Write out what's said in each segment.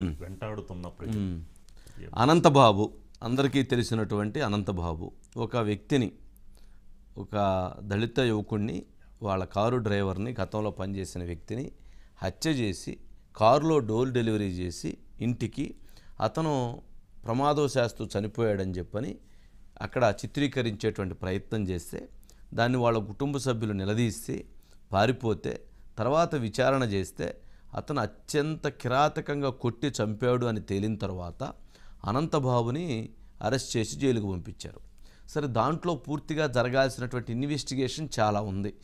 వెంటాడుతున్న ప్రజలు. అనంతబాబు అందరికీ తెలిసినటువంటి అనంతబాబు ఒక వ్యక్తిని ఒక దళిత యువకుడిని వాళ్ళ కారు డ్రైవర్ని గతంలో పనిచేసిన వ్యక్తిని హత్య చేసి కారులో డోర్ డెలివరీ చేసి ఇంటికి అతను ప్రమాదవశాస్తు చనిపోయాడని చెప్పని అక్కడ చిత్రీకరించేటువంటి ప్రయత్నం చేస్తే దాన్ని వాళ్ళ కుటుంబ సభ్యులు నిలదీసి పారిపోతే తర్వాత విచారణ చేస్తే అతను అత్యంత కిరాతకంగా కొట్టి చంపాడు అని తేలిన తర్వాత అనంతబాబుని అరెస్ట్ చేసి జైలుకు పంపించారు. సరే దాంట్లో పూర్తిగా జరగాల్సినటువంటి ఇన్వెస్టిగేషన్ చాలా ఉంది.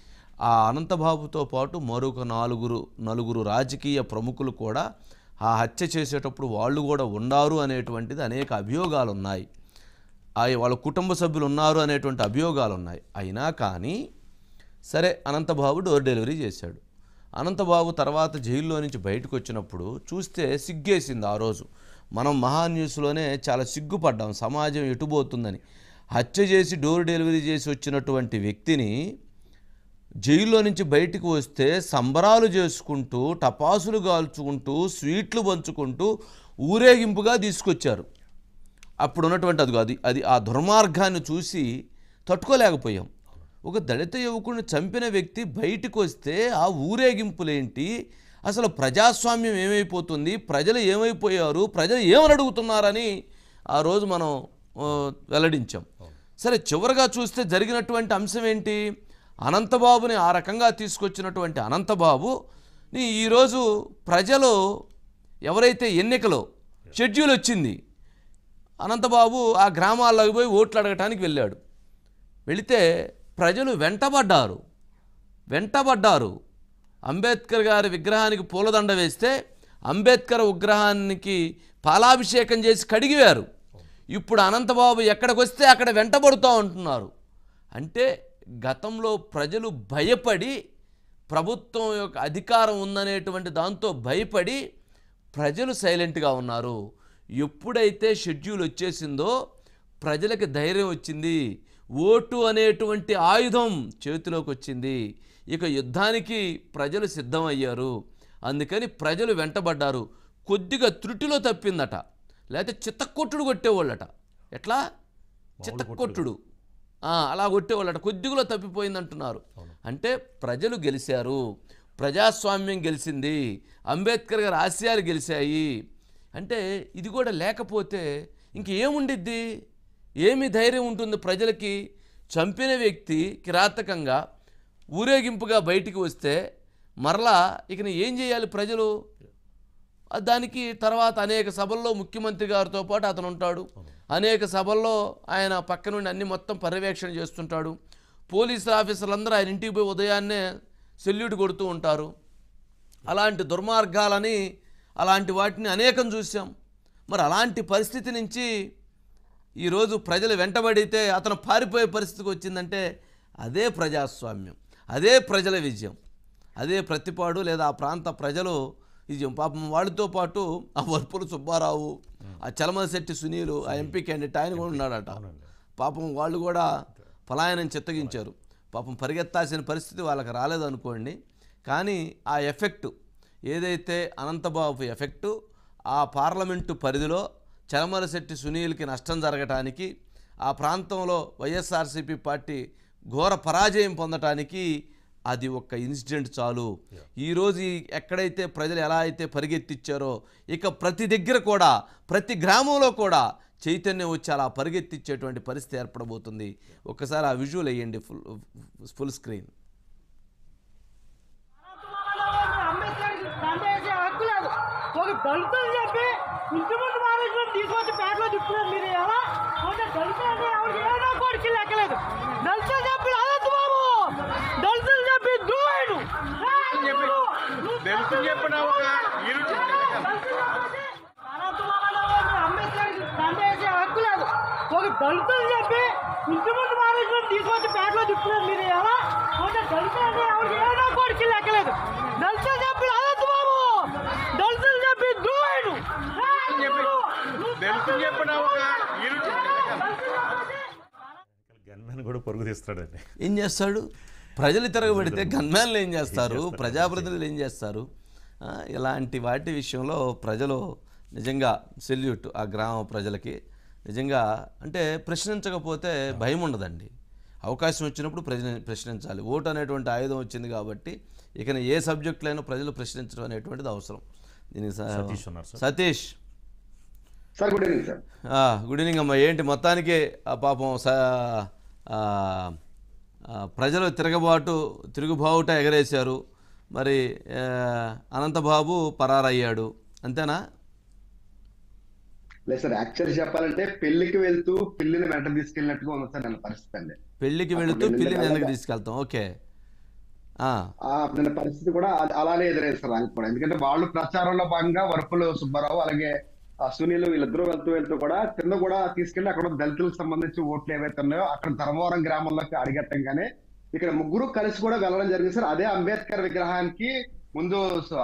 ఆ అనంతబాబుతో పాటు మరొక నాలుగురు నలుగురు రాజకీయ ప్రముఖులు కూడా ఆ హత్య చేసేటప్పుడు వాళ్ళు కూడా ఉన్నారు అనేటువంటిది అనేక అభియోగాలు ఉన్నాయి ఆ వాళ్ళ కుటుంబ సభ్యులు ఉన్నారు అనేటువంటి అభియోగాలు ఉన్నాయి అయినా కానీ సరే అనంతబాబు డోర్ డెలివరీ చేశాడు. అనంతబాబు తర్వాత జైల్లో నుంచి బయటకు వచ్చినప్పుడు చూస్తే సిగ్గేసింది ఆ రోజు. మనం మహా న్యూస్లోనే చాలా సిగ్గుపడ్డాం సమాజం ఎటుపోతుందని. హత్య చేసి డోర్ డెలివరీ చేసి వచ్చినటువంటి వ్యక్తిని జైల్లో నుంచి బయటికి వస్తే సంబరాలు చేసుకుంటూ టపాసులు కాల్చుకుంటూ స్వీట్లు పంచుకుంటూ ఊరేగింపుగా తీసుకొచ్చారు. అప్పుడు ఉన్నటువంటి అది అది అది ఆ దుర్మార్గాన్ని చూసి తట్టుకోలేకపోయాం. ఒక దళిత యువకుడిని చంపిన వ్యక్తి బయటికి వస్తే ఆ ఊరేగింపులేంటి? అసలు ప్రజాస్వామ్యం ఏమైపోతుంది? ప్రజలు ఏమైపోయారు? ప్రజలు ఏమని అడుగుతున్నారని ఆ రోజు మనం వెల్లడించాం. సరే చివరిగా చూస్తే జరిగినటువంటి అంశం ఏంటి అనంతబాబుని ఆ రకంగా తీసుకొచ్చినటువంటి అనంతబాబుని ఈరోజు ప్రజలు ఎవరైతే ఎన్నికలో షెడ్యూల్ వచ్చింది అనంతబాబు ఆ గ్రామాల్లోకి పోయి ఓట్లు అడగటానికి వెళ్ళాడు. వెళితే ప్రజలు వెంటబడ్డారు. వెంటబడ్డారు. అంబేద్కర్ గారి విగ్రహానికి పూలదండ వేస్తే అంబేద్కర్ విగ్రహానికి పాలాభిషేకం చేసి కడిగివారు. ఇప్పుడు అనంతబాబు ఎక్కడికి వస్తే అక్కడ వెంటబడుతూ ఉంటున్నారు. అంటే గతంలో ప్రజలు భయపడి ప్రభుత్వం యొక్క అధికారం ఉందనేటువంటి దాంతో భయపడి ప్రజలు సైలెంట్గా ఉన్నారు. ఎప్పుడైతే షెడ్యూల్ వచ్చేసిందో ప్రజలకు ధైర్యం వచ్చింది. ఓటు అనేటువంటి ఆయుధం చేతిలోకి వచ్చింది ఇక యుద్ధానికి ప్రజలు సిద్ధమయ్యారు. అందుకని ప్రజలు వెంటబడ్డారు. కొద్దిగా త్రుటిలో తప్పిందట. లేకపోతే చిత్తకొట్టుడు కొట్టేవాళ్ళట. ఎట్లా? చిత్తకొట్టుడు. అలా కొట్టేవాళ్ళట. కొద్దిగులో తప్పిపోయింది అంటున్నారు అంటే ప్రజలు గెలిచారు ప్రజాస్వామ్యం గెలిచింది. అంబేద్కర్ గారి ఆశయాలు గెలిచాయి. అంటే ఇది కూడా లేకపోతే ఇంకేముండిద్ది? ఏమి ధైర్యం ఉంటుంది ప్రజలకి? చంపిన వ్యక్తి కిరాతకంగా ఊరేగింపుగా బయటికి వస్తే మరలా ఇక ఏం చేయాలి ప్రజలు? దానికి తర్వాత అనేక సభల్లో ముఖ్యమంత్రి గారితో పాటు అతను ఉంటాడు. అనేక సభల్లో ఆయన పక్క నుండి అన్ని మొత్తం పర్యవేక్షణ చేస్తుంటాడు. పోలీసు ఆఫీసర్లందరూ ఆయన ఇంటికి పోయి ఉదయాన్నే సెల్యూట్ కొడుతూ ఉంటారు. అలాంటి దుర్మార్గాలని అలాంటి వాటిని అనేకం చూసాం మరి అలాంటి పరిస్థితి నుంచి ఈరోజు ప్రజలు వెంటబడితే అతను పారిపోయే పరిస్థితికి వచ్చిందంటే అదే ప్రజాస్వామ్యం అదే ప్రజల విజయం అదే ప్రతిపాడు లేదా ఆ ప్రాంత ప్రజలు విజయం. పాపం వాళ్ళతో పాటు ఆ వర్పుల సుబ్బారావు ఆ చలమశెట్టి సునీలు ఆ ఎంపీ క్యాండిడేట్ ఆయన కూడా ఉన్నాడట. పాపం వాళ్ళు కూడా పలాయనం చిత్తగించారు. పాపం పరిగెత్తాల్సిన పరిస్థితి వాళ్ళకి రాలేదనుకోండి కానీ ఆ ఎఫెక్టు ఏదైతే అనంతబాబు ఎఫెక్టు ఆ పార్లమెంటు పరిధిలో చలమలశెట్టి సునీల్కి నష్టం జరగటానికి ఆ ప్రాంతంలో వైఎస్ఆర్సీపీ పార్టీ ఘోర పరాజయం పొందటానికి అది ఒక్క ఇన్సిడెంట్ చాలు. ఈరోజు ఎక్కడైతే ప్రజలు ఎలా అయితే పరిగెత్తిచ్చారో ఇక ప్రతి దగ్గర కూడా ప్రతి గ్రామంలో కూడా చైతన్యం వచ్చి అలా పరిగెత్తిచ్చేటువంటి పరిస్థితి ఏర్పడబోతుంది. ఒక్కసారి ఆ విజువల్ వేయండి ఫుల్ ఫుల్ స్క్రీన్. దళితులు చెప్పి మేనేజ్మెంట్ తీసుకొచ్చి పేటలో తిప్పుతున్నారు. మీరు ఎలా? ఒక దళితులు ఏదో కొడుకు లెక్కలేదు దళితులు చెప్పి అనంత బాబు. దళితులు చెప్పి దూవాడు దళితులు చెప్పిన ఒక దండేసే హక్కు లేదు. ఒక దళితులు చెప్పి ఇంటి ముందు మేనేజ్మెంట్ తీసుకొచ్చి పేటలో తిప్పుతున్నారు. మీరు ఎలా? ఒక దళితులు ఏదో కొడుకు లెక్కలేదు దళితులు చెప్పి అనంత బాబు దళితులు చెప్పి దూవాడు దళితులు చెప్పిన ఒక ఇరు- గన్మెన్ కూడా పరుగు తీస్తాడండి. ఏం చేస్తాడు? ప్రజలు తిరగబడితే గన్మ్యాన్లు ఏం చేస్తారు? ప్రజాప్రతినిధులు ఏం చేస్తారు? ఇలాంటి వాటి విషయంలో ప్రజలు నిజంగా సెల్యూట్ ఆ గ్రామ ప్రజలకి. నిజంగా అంటే ప్రశ్నించకపోతే భయం ఉండదండి. అవకాశం వచ్చినప్పుడు ప్రశ్న ప్రశ్నించాలి. ఓటు అనేటువంటి ఆయుధం వచ్చింది కాబట్టి ఇక ఏ సబ్జెక్టులైనా ప్రజలు ప్రశ్నించడం అనేటువంటిది అవసరం. దీనికి సతీష్ ఉన్నారు sir good evening sir. Good evening అమ్మా. ఏంటి మొత్తానికి పాపం ప్రజలు తిరగబాటు తిరుగుబావుట ఎగరేశారు. మరి అనంతబాబు పరారయ్యాడు. అంతేనా? లేదు సార్ యాక్చువల్ చెప్పాలంటే పెళ్ళికి వెళ్తూ పెళ్ళిని వెంట తీసుకెళ్ళినట్టుగా ఉంది సార్ నేను పరిస్థితి అండి. పెళ్ళికి వెళుతూ పెళ్ళిని వెనక్కి తీసుకెళ్తాం? ఓకే. పరిస్థితి కూడా అలానే ఎదురైస్తారు కూడా. ఎందుకంటే వాళ్ళు ప్రచారంలో భాగంగా వరపులు సుబ్బారావు అలాగే ఆ సునీలు వీళ్ళిద్దరూ వెళ్తూ వెళ్తూ కూడా కింద కూడా తీసుకెళ్ళి అక్కడ దళితులకు సంబంధించి ఓట్లు ఏవైతే ఉన్నాయో అక్కడ ధర్మవరం గ్రామంలోకి అడిగట్టంగానే ఇక్కడ ముగ్గురు కలిసి కూడా వెళ్ళడం జరిగింది సార్. అదే అంబేద్కర్ విగ్రహానికి ముందు సు-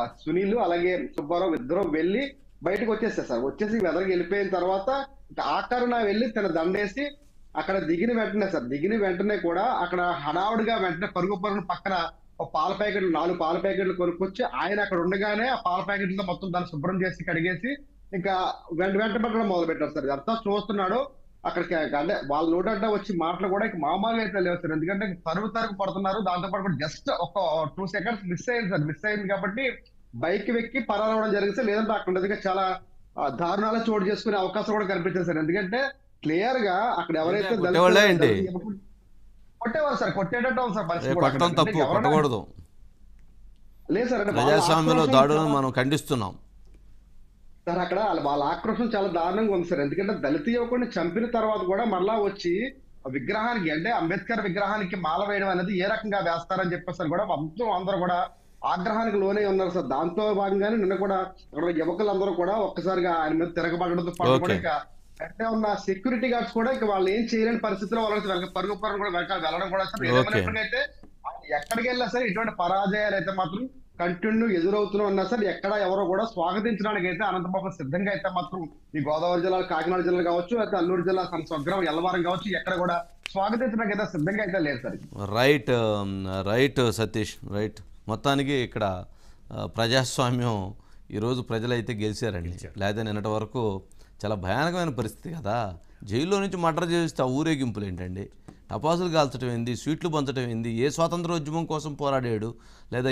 అలాగే సుబ్బారావు ఇద్దరు వెళ్ళి బయటకు వచ్చేస్తారు సార్. వచ్చేసి వెదరికి వెళ్ళిపోయిన తర్వాత ఇంకా ఆఖరున వెళ్ళి తన దండేసి అక్కడ దిగిన వెంటనే సార్. దిగిన వెంటనే కూడా అక్కడ హడావుడిగా వెంటనే పరుగు పరుగున పక్కన ఒక పాల ప్యాకెట్లు నాలుగు పాల ప్యాకెట్లు కొనుక్కొచ్చి ఆయన అక్కడ ఉండగానే ఆ పాల ప్యాకెట్లతో మొత్తం దాన్ని శుభ్రం చేసి కడిగేసి ఇంకా వెంట వెంట పట్టడం మొదలు పెట్టారు సార్. ఇదంతా చూస్తున్నాడు. అక్కడికి అంటే వాళ్ళ నోటంట వచ్చి మాటలు కూడా ఇక మామూలుగా అయితే లేవు సార్. ఎందుకంటే తరుగు తరుగు పడుతున్నారు. దాంతో పాటు కూడా జస్ట్ ఒక టూ సెకండ్స్ మిస్ అయింది సార్. మిస్ అయింది కాబట్టి బైక్ వెక్కి పరారవడం జరిగింది సార్. లేదంటే అక్కడ చాలా దారుణాలు చోటు చేసుకునే అవకాశం కూడా కనిపించింది సార్. ఎందుకంటే క్లియర్గా అక్కడ ఎవరైతే కొట్టేవాళ్ళే కొట్టేవారు సార్. కొట్టేటట్టు సార్ పరిస్థితి లేదు సార్ ప్రజాస్వామ్యంలో దాడులను మనం ఖండిస్తున్నాం. సార్ అక్కడ వాళ్ళ- వాళ్ళ ఆక్రోశం చాలా దారుణంగా ఉంది సార్ ఎందుకంటే దళిత యువకుడిని చంపిన తర్వాత కూడా మరలా వచ్చి విగ్రహానికి అంటే అంబేద్కర్ విగ్రహానికి మాల వేయడం అనేది ఏ రకంగా వేస్తారని చెప్పేసి కూడా మొత్తం అందరూ కూడా ఆగ్రహానికి లోనే ఉన్నారు సార్ దాంతో భాగంగానే నిన్న కూడా అక్కడ యువకులందరూ కూడా ఒక్కసారిగా ఆయన మీద తిరగబడడంతో పాటు కూడా. ఇక వెంటనే ఉన్న సెక్యూరిటీ గార్డ్స్ కూడా ఇక వాళ్ళు ఏం చేయలేని పరిస్థితిలో వాళ్ళకి వెనక పరుగు పరుగు కూడా వెళ్ళడం కూడా సార్. ఏమైనప్పటికైతే ఎక్కడికి వెళ్ళినా సరే ఇటువంటి పరాజయాలు అయితే మాత్రం కంటిన్యూ ఎదురవుతూనే ఉన్నా సార్ ఎక్కడ ఎవరో కూడా స్వాగతించడానికి అయితే అనంతబాబు సిద్ధంగా అయితే మాత్రం ఈ గోదావరి జిల్లా కాకినాడ జిల్లా కావచ్చు అయితే అల్లూరు జిల్లా స్వగ్రం ఎల్లవారం కావచ్చు ఎక్కడ కూడా స్వాగతించడానికి అయితే సిద్ధంగా అయితే లేదు sir. Right right Satish right మొత్తానికి ఇక్కడ ప్రజాస్వామ్యం ఈరోజు ప్రజలైతే గెలిచారండి. లేదా నిన్నటి వరకు చాలా భయానకమైన పరిస్థితి కదా. జైల్లో నుంచి మర్డర్ చేస్తే ఆ ఊరేగింపులు ఏంటండి? టపాసులు కాల్చడం ఏంది? స్వీట్లు పంచడం ఏంది? ఏ స్వాతంత్ర ఉద్యమం కోసం పోరాడాడు? లేదా